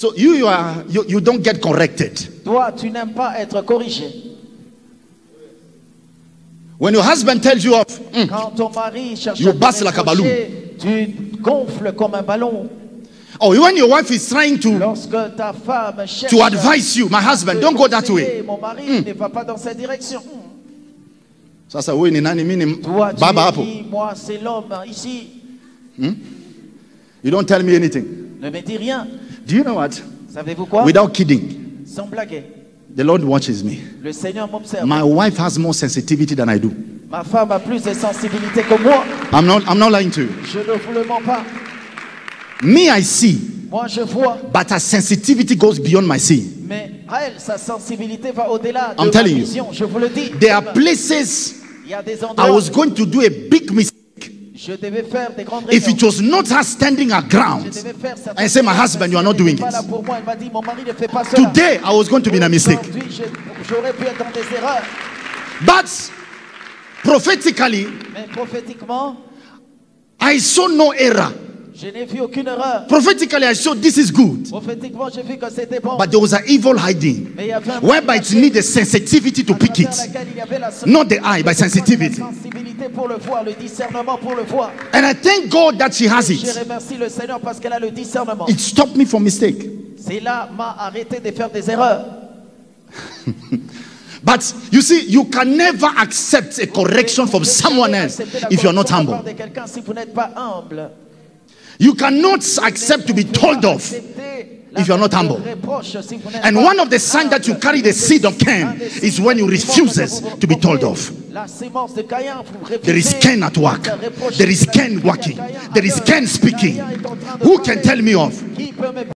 So you, you, are, you, you don't get corrected. Toi, tu n'aimes pas être corrigé. When your husband tells you off, "Mm, Quand ton mari cherche You à te bust like a balloon. reprocher, tu gonfles comme un ballon. or when your wife is trying to, Lorsque ta femme cherche to advise you, my husband, te don't go that conseiller, way. Mon mari ne va pas dans cette direction. Sasa wewe ni nani? Mimi ni Toi, tu baba es hapo. qui Moi, c'est l'homme ici. You don't tell me anything. Ne me dis rien. Do you know what? Savez-vous quoi Without kidding, Sans blaguer. the Lord watches me. Le Seigneur m'observe. My wife has more sensitivity than I do. Ma femme a plus de sensibilité que moi. I'm not, I'm not lying to you. Je ne vous le mens pas. Me, I see, Moi, je vois. but her sensitivity goes beyond my seeing. Mais elle, sa sensibilité va au-delà de I'm ma telling you. Je vous le dis. There are places Il y a des I was going to do a big mistake if it was not her standing her ground. devais faire certaines I say, my husband, you are not doing it. là pour moi. Elle m'a dit, mon mari ne fait pas cela. Today, I was going to be in a mistake. Je- pu être des. But prophetically, I saw no error. je n'ai vu aucune erreur. Prophetically, I saw this is good. Prophétiquement, j'ai vu que c'était bon. But there was an evil hiding Mais il y avait un whereby it needs the sensitivity to pick it. il y avait la Not the eye, but sensitivity. Pour le voir, le discernement pour le voir. And I thank God that she has Je it. remercie le Seigneur parce qu'elle a le discernement. It stopped me from mistake. C'est là m'a arrêté de faire des erreurs. But you see, you can never accept a correction from someone else if you're not humble. De quelqu'un si vous n'êtes pas humble. You cannot accept to be told off. if you are not humble. And one of the signs that you carry the seed of Cain is when you refuses to be told off. There is Cain at work. There is Cain working. There is Cain speaking. Who can tell me of?